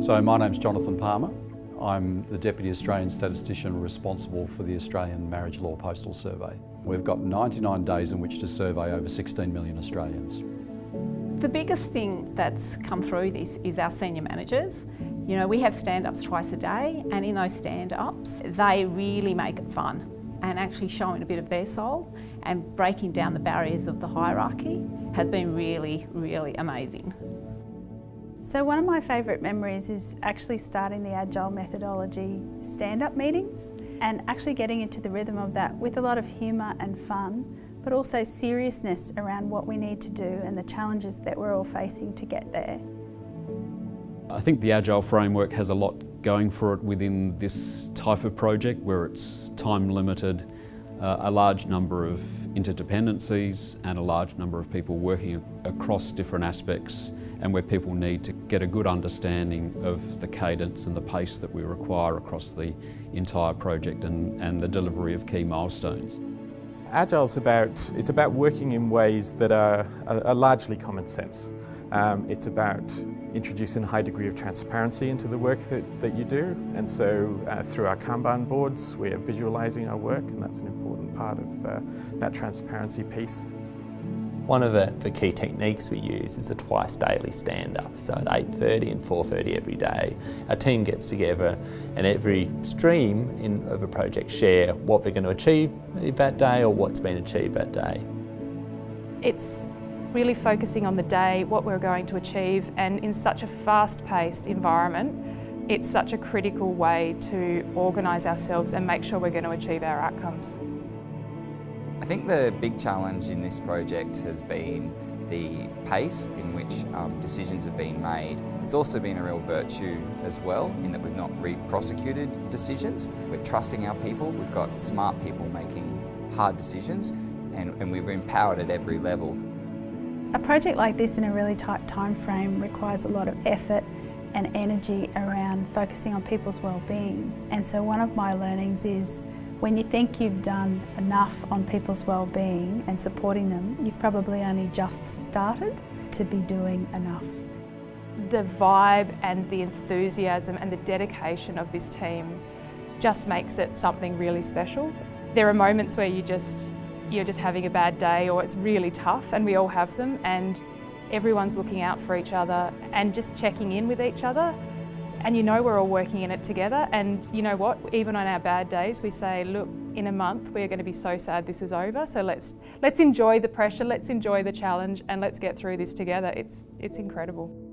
So my name's Jonathan Palmer. I'm the Deputy Australian Statistician responsible for the Australian Marriage Law Postal Survey. We've got 99 days in which to survey over 16 million Australians. The biggest thing that's come through this is our senior managers. You know, we have stand-ups twice a day and in those stand-ups, they really make it fun and actually showing a bit of their soul and breaking down the barriers of the hierarchy has been really, really amazing. So one of my favourite memories is actually starting the Agile methodology stand-up meetings and actually getting into the rhythm of that with a lot of humour and fun but also seriousness around what we need to do and the challenges that we're all facing to get there. I think the Agile framework has a lot going for it within this type of project where it's time limited, uh, a large number of interdependencies and a large number of people working across different aspects and where people need to get a good understanding of the cadence and the pace that we require across the entire project and, and the delivery of key milestones. Agile's about, it's about working in ways that are, are, largely common sense. Um, it's about introducing a high degree of transparency into the work that, that you do and so uh, through our Kanban boards we're visualising our work and that's an important part of uh, that transparency piece. One of the, the, key techniques we use is a twice daily stand-up. So at 8.30 and 4.30 every day, our team gets together and every stream in, of a project share what they're going to achieve that day or what's been achieved that day. It's really focusing on the day, what we're going to achieve and in such a fast-paced environment, it's such a critical way to organise ourselves and make sure we're going to achieve our outcomes. I think the big challenge in this project has been the pace in which um, decisions have been made. It's also been a real virtue as well in that we've not re-prosecuted decisions. We're trusting our people, we've got smart people making hard decisions and, and we've empowered at every level. A project like this in a really tight time frame requires a lot of effort and energy around focusing on people's well-being and so one of my learnings is when you think you've done enough on people's well-being and supporting them, you've probably only just started to be doing enough. The vibe and the enthusiasm and the dedication of this team just makes it something really special. There are moments where you just, you're just having a bad day or it's really tough and we all have them and everyone's looking out for each other and just checking in with each other and you know we're all working in it together and you know what, even on our bad days we say, look, in a month we're going to be so sad this is over, so let's, let's enjoy the pressure, let's enjoy the challenge and let's get through this together. It's, it's incredible.